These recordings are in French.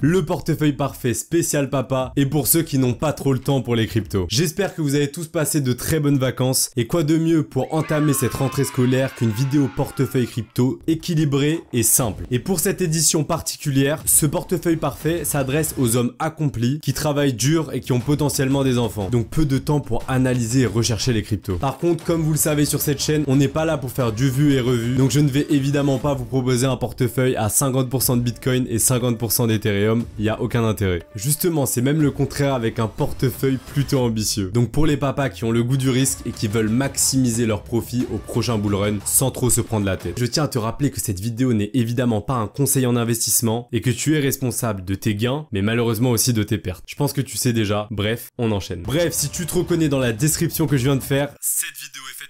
le portefeuille parfait spécial papa et pour ceux qui n'ont pas trop le temps pour les cryptos. J'espère que vous avez tous passé de très bonnes vacances et quoi de mieux pour entamer cette rentrée scolaire qu'une vidéo portefeuille crypto équilibrée et simple. Et pour cette édition particulière, ce portefeuille parfait s'adresse aux hommes accomplis qui travaillent dur et qui ont potentiellement des enfants. Donc peu de temps pour analyser et rechercher les cryptos. Par contre, comme vous le savez sur cette chaîne, on n'est pas là pour faire du vu et revu. Donc je ne vais évidemment pas vous proposer un portefeuille à 50% de Bitcoin et 50% d'Ethereum. Il n'y a aucun intérêt. Justement, c'est même le contraire avec un portefeuille plutôt ambitieux. Donc pour les papas qui ont le goût du risque et qui veulent maximiser leur profit au prochain bull run sans trop se prendre la tête. Je tiens à te rappeler que cette vidéo n'est évidemment pas un conseil en investissement et que tu es responsable de tes gains, mais malheureusement aussi de tes pertes. Je pense que tu sais déjà. Bref, on enchaîne. Bref, si tu te reconnais dans la description que je viens de faire, cette vidéo est faite.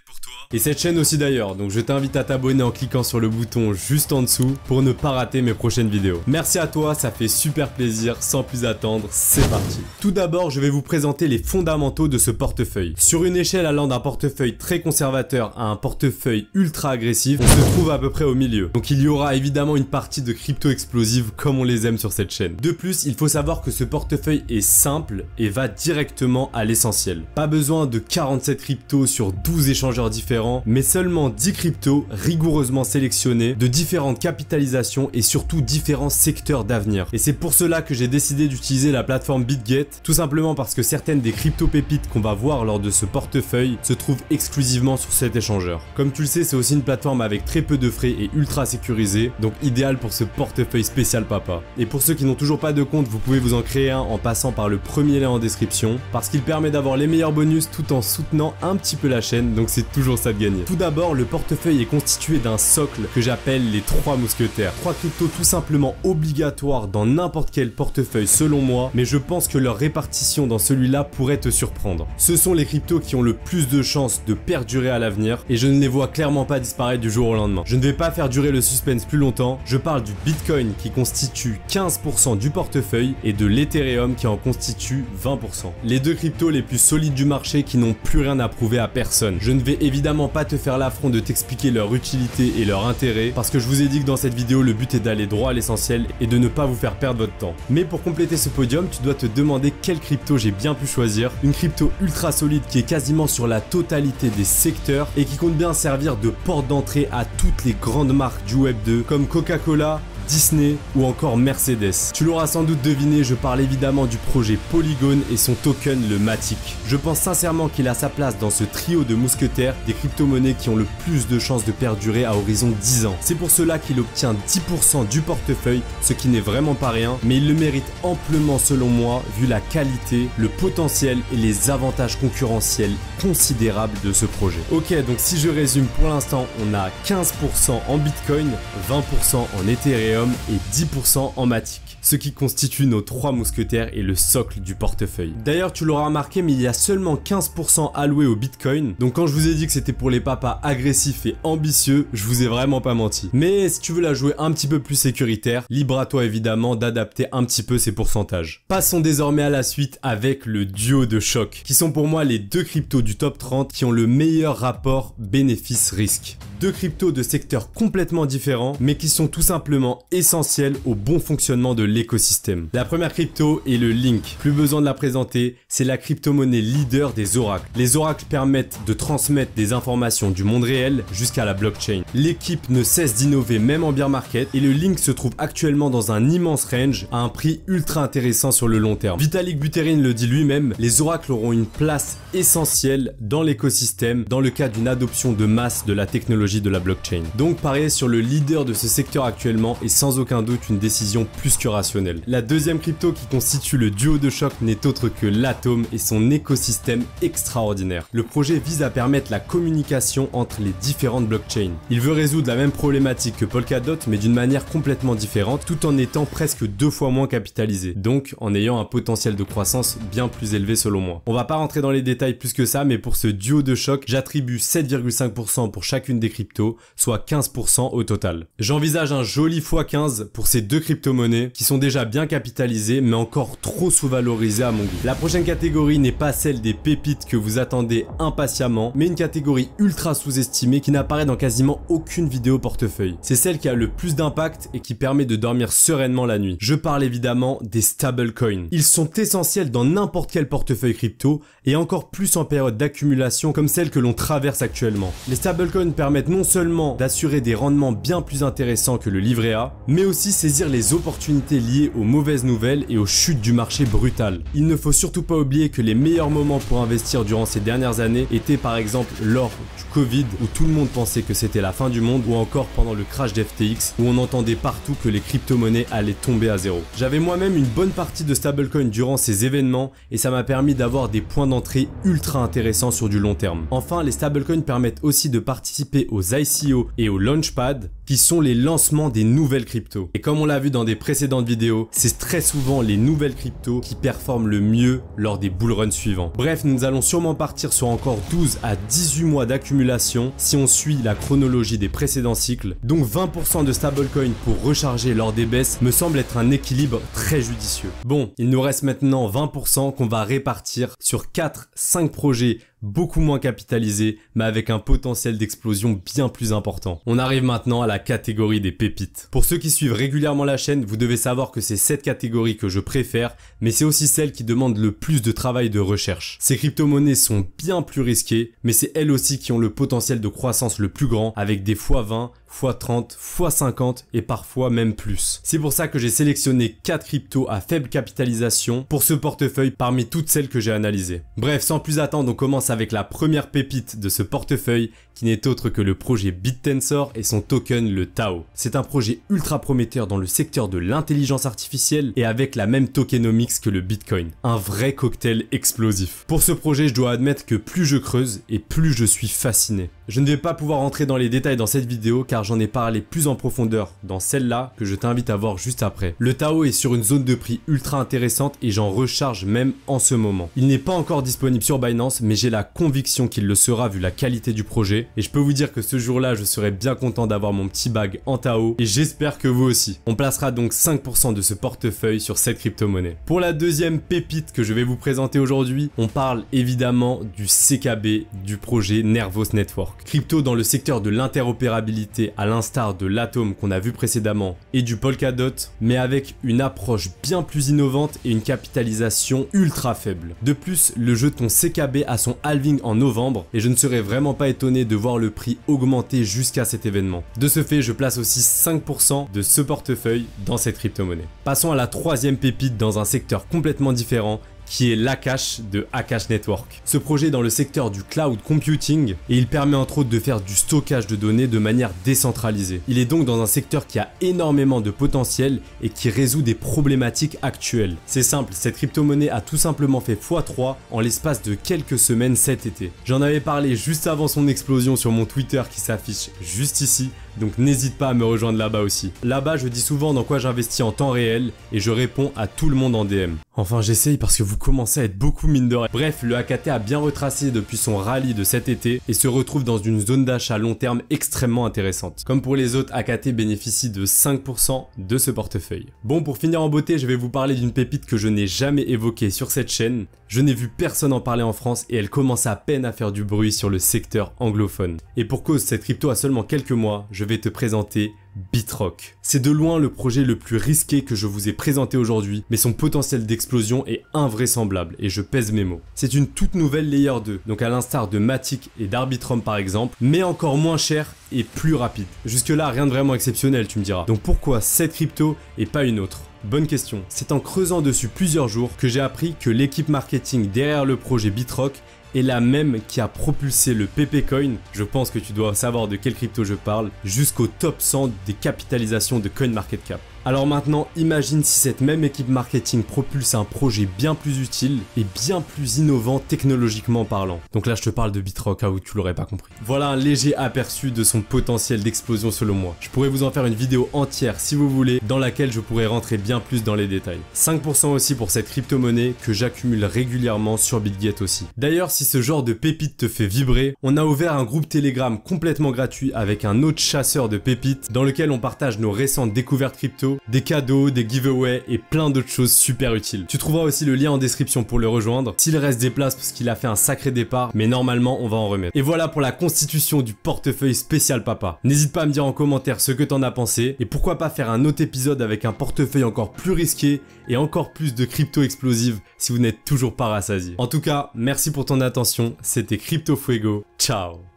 Et cette chaîne aussi d'ailleurs, donc je t'invite à t'abonner en cliquant sur le bouton juste en dessous pour ne pas rater mes prochaines vidéos. Merci à toi, ça fait super plaisir, sans plus attendre, c'est parti. Tout d'abord, je vais vous présenter les fondamentaux de ce portefeuille. Sur une échelle allant d'un portefeuille très conservateur à un portefeuille ultra agressif, on se trouve à peu près au milieu. Donc il y aura évidemment une partie de crypto explosive comme on les aime sur cette chaîne. De plus, il faut savoir que ce portefeuille est simple et va directement à l'essentiel. Pas besoin de 47 cryptos sur 12 échangeurs différents mais seulement 10 cryptos rigoureusement sélectionnés de différentes capitalisations et surtout différents secteurs d'avenir. Et c'est pour cela que j'ai décidé d'utiliser la plateforme BitGet, tout simplement parce que certaines des crypto pépites qu'on va voir lors de ce portefeuille se trouvent exclusivement sur cet échangeur. Comme tu le sais, c'est aussi une plateforme avec très peu de frais et ultra sécurisée, donc idéal pour ce portefeuille spécial papa. Et pour ceux qui n'ont toujours pas de compte, vous pouvez vous en créer un en passant par le premier lien en description, parce qu'il permet d'avoir les meilleurs bonus tout en soutenant un petit peu la chaîne, donc c'est toujours ça de gagner. Tout d'abord, le portefeuille est constitué d'un socle que j'appelle les trois mousquetaires. Trois cryptos tout simplement obligatoires dans n'importe quel portefeuille selon moi, mais je pense que leur répartition dans celui-là pourrait te surprendre. Ce sont les cryptos qui ont le plus de chances de perdurer à l'avenir et je ne les vois clairement pas disparaître du jour au lendemain. Je ne vais pas faire durer le suspense plus longtemps, je parle du Bitcoin qui constitue 15% du portefeuille et de l'Ethereum qui en constitue 20%. Les deux cryptos les plus solides du marché qui n'ont plus rien à prouver à personne. Je ne vais évidemment pas te faire l'affront de t'expliquer leur utilité et leur intérêt, parce que je vous ai dit que dans cette vidéo, le but est d'aller droit à l'essentiel et de ne pas vous faire perdre votre temps. Mais pour compléter ce podium, tu dois te demander quelle crypto j'ai bien pu choisir. Une crypto ultra solide qui est quasiment sur la totalité des secteurs et qui compte bien servir de porte d'entrée à toutes les grandes marques du Web 2 comme Coca-Cola, Disney ou encore Mercedes. Tu l'auras sans doute deviné, je parle évidemment du projet Polygon et son token le Matic. Je pense sincèrement qu'il a sa place dans ce trio de mousquetaires des crypto-monnaies qui ont le plus de chances de perdurer à horizon 10 ans. C'est pour cela qu'il obtient 10% du portefeuille, ce qui n'est vraiment pas rien, mais il le mérite amplement selon moi vu la qualité, le potentiel et les avantages concurrentiels considérables de ce projet. Ok, donc si je résume pour l'instant, on a 15% en Bitcoin, 20% en Ethereum, et 10% en Matic ce qui constitue nos trois mousquetaires et le socle du portefeuille. D'ailleurs, tu l'auras remarqué, mais il y a seulement 15% alloué au Bitcoin. Donc quand je vous ai dit que c'était pour les papas agressifs et ambitieux, je vous ai vraiment pas menti. Mais si tu veux la jouer un petit peu plus sécuritaire, libre à toi évidemment d'adapter un petit peu ces pourcentages. Passons désormais à la suite avec le duo de choc, qui sont pour moi les deux cryptos du top 30 qui ont le meilleur rapport bénéfice-risque. Deux cryptos de secteurs complètement différents, mais qui sont tout simplement essentiels au bon fonctionnement de l'écosystème. La première crypto est le Link. Plus besoin de la présenter, c'est la crypto-monnaie leader des oracles. Les oracles permettent de transmettre des informations du monde réel jusqu'à la blockchain. L'équipe ne cesse d'innover même en bear market et le Link se trouve actuellement dans un immense range à un prix ultra intéressant sur le long terme. Vitalik Buterin le dit lui-même, les oracles auront une place essentielle dans l'écosystème dans le cas d'une adoption de masse de la technologie de la blockchain. Donc parier sur le leader de ce secteur actuellement est sans aucun doute une décision plus que rationnelle. La deuxième crypto qui constitue le duo de choc n'est autre que l'Atom et son écosystème extraordinaire. Le projet vise à permettre la communication entre les différentes blockchains. Il veut résoudre la même problématique que Polkadot mais d'une manière complètement différente tout en étant presque deux fois moins capitalisé, donc en ayant un potentiel de croissance bien plus élevé selon moi. On va pas rentrer dans les détails plus que ça mais pour ce duo de choc, j'attribue 7,5% pour chacune des cryptos, soit 15% au total. J'envisage un joli x x15 pour ces deux crypto-monnaies qui sont déjà bien capitalisées mais encore trop sous-valorisées à mon goût. La prochaine catégorie n'est pas celle des pépites que vous attendez impatiemment, mais une catégorie ultra sous-estimée qui n'apparaît dans quasiment aucune vidéo portefeuille. C'est celle qui a le plus d'impact et qui permet de dormir sereinement la nuit. Je parle évidemment des stablecoins. Ils sont essentiels dans n'importe quel portefeuille crypto et encore plus en période d'accumulation comme celle que l'on traverse actuellement. Les stablecoins permettent non seulement d'assurer des rendements bien plus intéressants que le livret A, mais aussi saisir les opportunités liées aux mauvaises nouvelles et aux chutes du marché brutal. Il ne faut surtout pas oublier que les meilleurs moments pour investir durant ces dernières années étaient par exemple lors du Covid où tout le monde pensait que c'était la fin du monde ou encore pendant le crash d'FTX où on entendait partout que les crypto-monnaies allaient tomber à zéro. J'avais moi-même une bonne partie de stablecoins durant ces événements et ça m'a permis d'avoir des points d'entrée ultra intéressants sur du long terme. Enfin, les stablecoins permettent aussi de participer aux ICO et aux Launchpad qui sont les lancements des nouvelles cryptos. Et comme on l'a vu dans des précédentes vidéos, c'est très souvent les nouvelles cryptos qui performent le mieux lors des bull runs suivants. Bref, nous allons sûrement partir sur encore 12 à 18 mois d'accumulation si on suit la chronologie des précédents cycles. Donc 20% de stablecoin pour recharger lors des baisses me semble être un équilibre très judicieux. Bon, il nous reste maintenant 20% qu'on va répartir sur 4-5 projets beaucoup moins capitalisés, mais avec un potentiel d'explosion bien plus important. On arrive maintenant à la catégorie des pépites. Pour ceux qui suivent régulièrement la chaîne, vous devez savoir que c'est cette catégorie que je préfère, mais c'est aussi celle qui demande le plus de travail de recherche. Ces crypto-monnaies sont bien plus risquées, mais c'est elles aussi qui ont le potentiel de croissance le plus grand, avec des x20, x30, x50 et parfois même plus. C'est pour ça que j'ai sélectionné 4 cryptos à faible capitalisation pour ce portefeuille parmi toutes celles que j'ai analysées. Bref, sans plus attendre, on commence avec la première pépite de ce portefeuille qui n'est autre que le projet BitTensor et son token le Tao. C'est un projet ultra prometteur dans le secteur de l'intelligence artificielle et avec la même tokenomics que le Bitcoin. Un vrai cocktail explosif. Pour ce projet, je dois admettre que plus je creuse et plus je suis fasciné. Je ne vais pas pouvoir rentrer dans les détails dans cette vidéo car j'en ai parlé plus en profondeur dans celle-là que je t'invite à voir juste après. Le Tao est sur une zone de prix ultra intéressante et j'en recharge même en ce moment. Il n'est pas encore disponible sur Binance mais j'ai la conviction qu'il le sera vu la qualité du projet et je peux vous dire que ce jour-là, je serai bien content d'avoir mon petit bag en Tao et j'espère que vous aussi. On placera donc 5% de ce portefeuille sur cette crypto-monnaie. Pour la deuxième pépite que je vais vous présenter aujourd'hui, on parle évidemment du CKB du projet Nervos Network. Crypto dans le secteur de l'interopérabilité à l'instar de l'Atom qu'on a vu précédemment et du Polkadot, mais avec une approche bien plus innovante et une capitalisation ultra faible. De plus, le jeton CKB a son halving en novembre et je ne serais vraiment pas étonné de voir le prix augmenter jusqu'à cet événement. De ce fait, je place aussi 5% de ce portefeuille dans cette crypto-monnaie. Passons à la troisième pépite dans un secteur complètement différent qui est l'Akash de Akash Network. Ce projet est dans le secteur du cloud computing et il permet entre autres de faire du stockage de données de manière décentralisée. Il est donc dans un secteur qui a énormément de potentiel et qui résout des problématiques actuelles. C'est simple, cette crypto-monnaie a tout simplement fait x3 en l'espace de quelques semaines cet été. J'en avais parlé juste avant son explosion sur mon Twitter qui s'affiche juste ici, donc n'hésite pas à me rejoindre là-bas aussi. Là-bas, je dis souvent dans quoi j'investis en temps réel et je réponds à tout le monde en DM. Enfin, j'essaye parce que vous commencez à être beaucoup mine de Bref, le AKT a bien retracé depuis son rallye de cet été et se retrouve dans une zone d'achat long terme extrêmement intéressante. Comme pour les autres, AKT bénéficie de 5% de ce portefeuille. Bon, pour finir en beauté, je vais vous parler d'une pépite que je n'ai jamais évoquée sur cette chaîne. Je n'ai vu personne en parler en France et elle commence à peine à faire du bruit sur le secteur anglophone. Et pour cause, cette crypto a seulement quelques mois, je vais te présenter Bitrock. C'est de loin le projet le plus risqué que je vous ai présenté aujourd'hui, mais son potentiel d'explosion est invraisemblable et je pèse mes mots. C'est une toute nouvelle Layer 2, donc à l'instar de Matic et d'Arbitrum par exemple, mais encore moins cher et plus rapide. Jusque là, rien de vraiment exceptionnel, tu me diras. Donc pourquoi cette crypto et pas une autre? Bonne question. C'est en creusant dessus plusieurs jours que j'ai appris que l'équipe marketing derrière le projet Bitrock est la même qui a propulsé le PP Coin, je pense que tu dois savoir de quelle crypto je parle, jusqu'au top 100 des capitalisations de CoinMarketCap. Alors maintenant, imagine si cette même équipe marketing propulse un projet bien plus utile et bien plus innovant technologiquement parlant. Donc là, je te parle de Bitrock, ah où tu l'aurais pas compris. Voilà un léger aperçu de son potentiel d'explosion selon moi. Je pourrais vous en faire une vidéo entière si vous voulez, dans laquelle je pourrais rentrer bien plus dans les détails. 5% aussi pour cette crypto-monnaie que j'accumule régulièrement sur BitGet aussi. D'ailleurs, si ce genre de pépite te fait vibrer, on a ouvert un groupe Telegram complètement gratuit avec un autre chasseur de pépites dans lequel on partage nos récentes découvertes crypto des cadeaux, des giveaways et plein d'autres choses super utiles. Tu trouveras aussi le lien en description pour le rejoindre. S'il reste des places parce qu'il a fait un sacré départ, mais normalement on va en remettre. Et voilà pour la constitution du portefeuille spécial papa. N'hésite pas à me dire en commentaire ce que t'en as pensé et pourquoi pas faire un autre épisode avec un portefeuille encore plus risqué et encore plus de crypto explosive si vous n'êtes toujours pas rassasié. En tout cas, merci pour ton attention, c'était Crypto Fuego, ciao